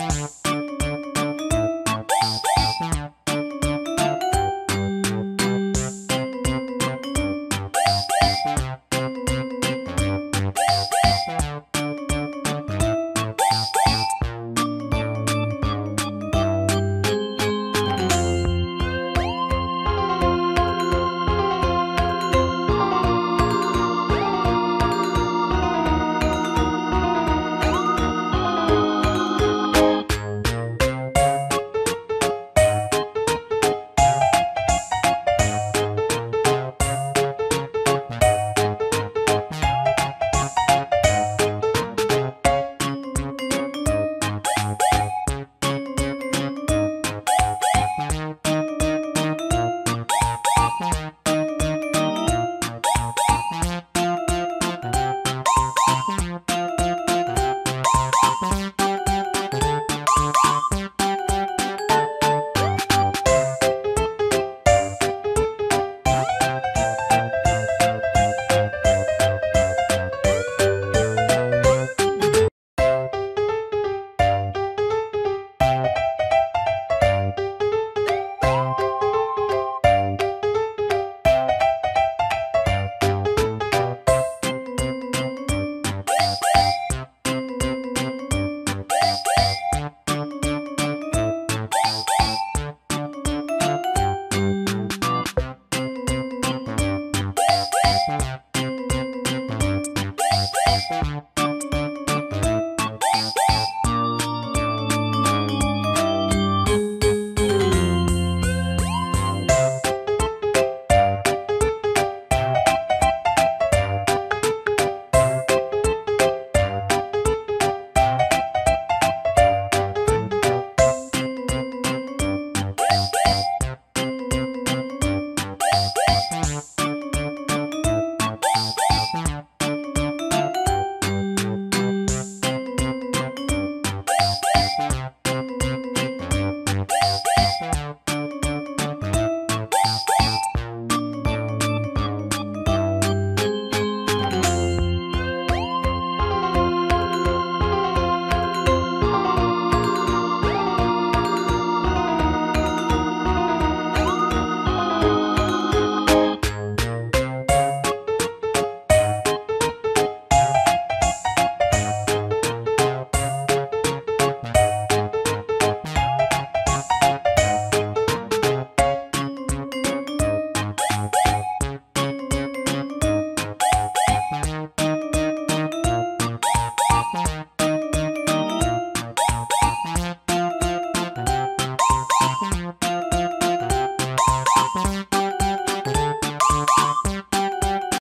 Bye.